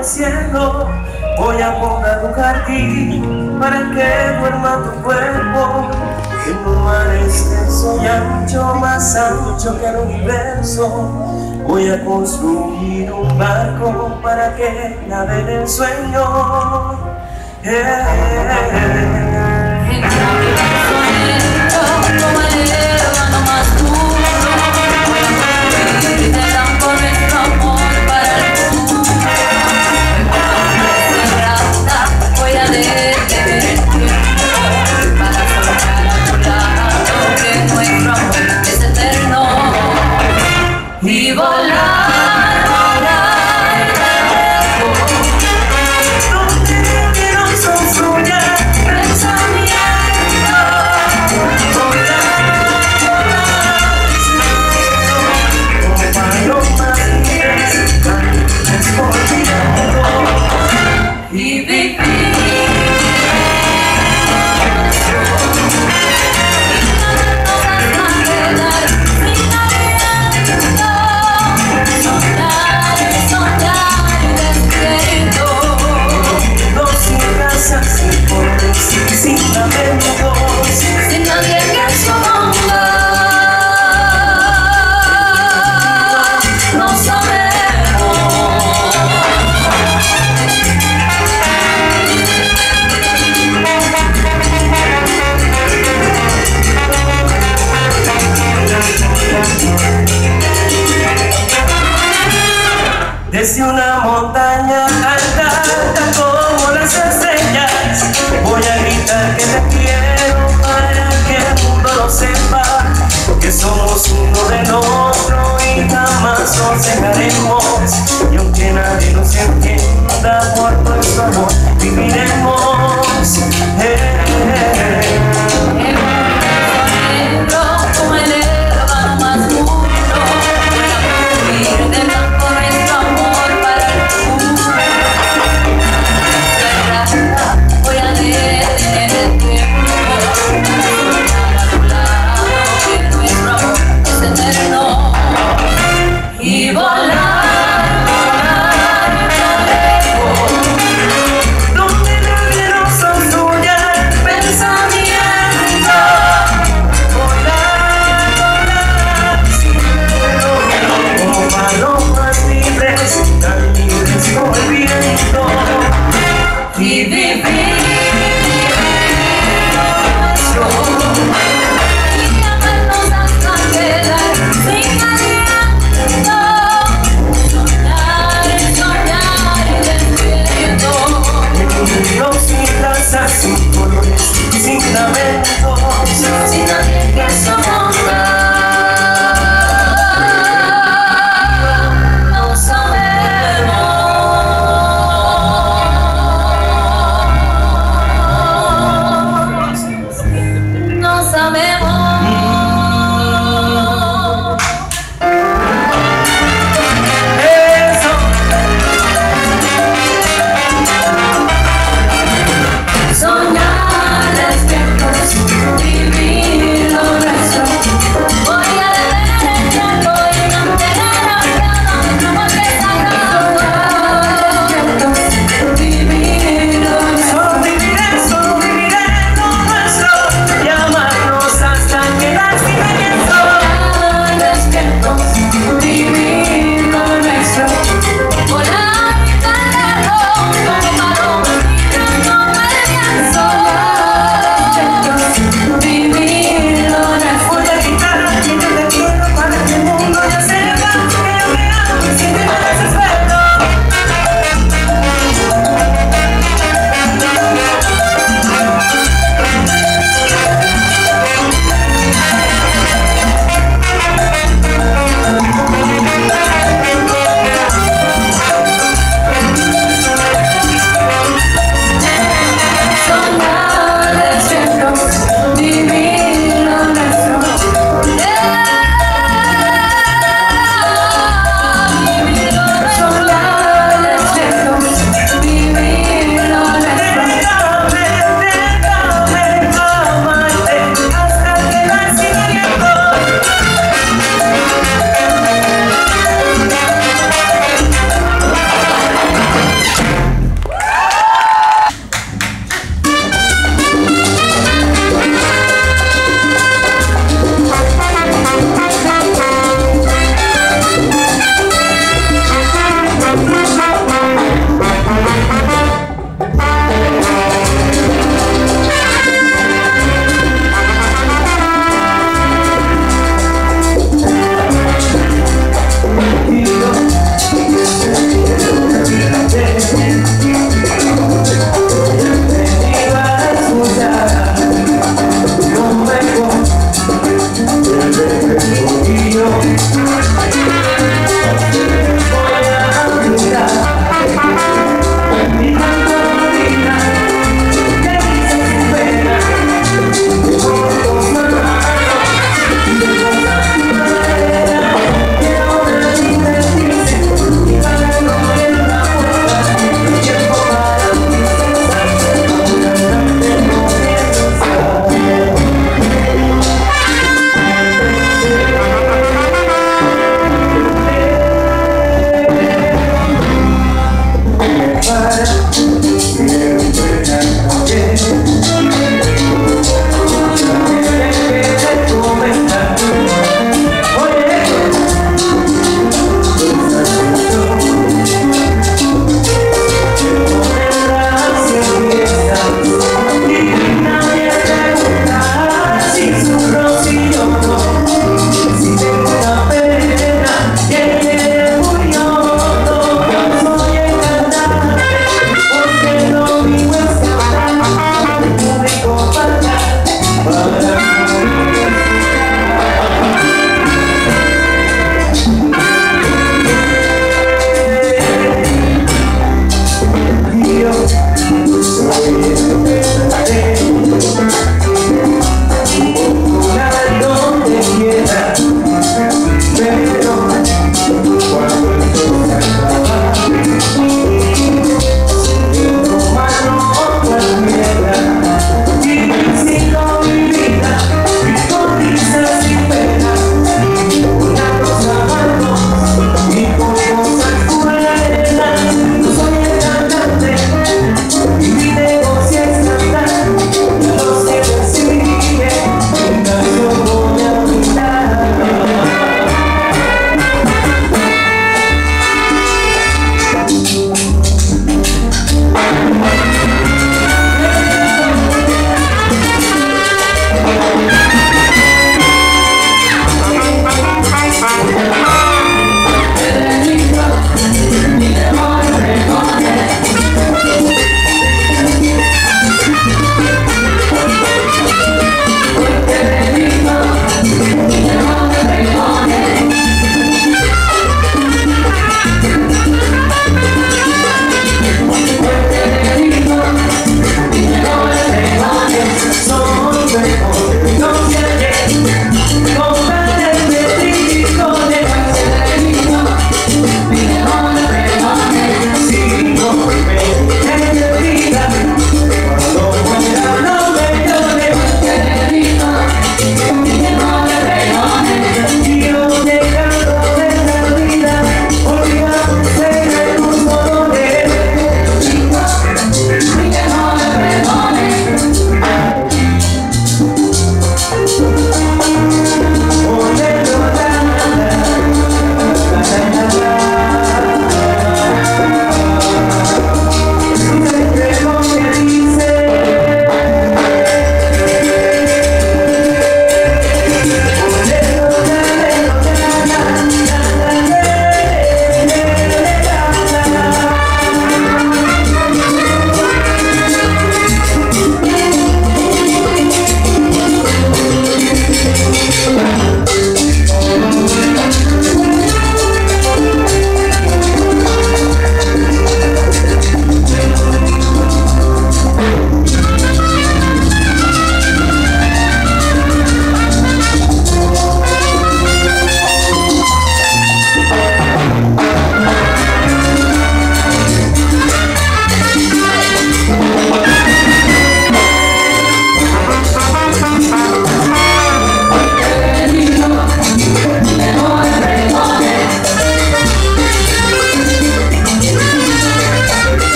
el cielo. Voy a poner un jardín para que duerma tu cuerpo. En un mar extenso y ancho, más ancho que el universo. Voy a construir un barco para que nade en el sueño. Eh, Como el Desde una montaña alta, alta como las estrellas, voy a gritar que te quiero para que el mundo lo sepa, que somos uno del otro y jamás nos dejaremos. Y aunque nadie nos entienda por nuestro amor, viviremos.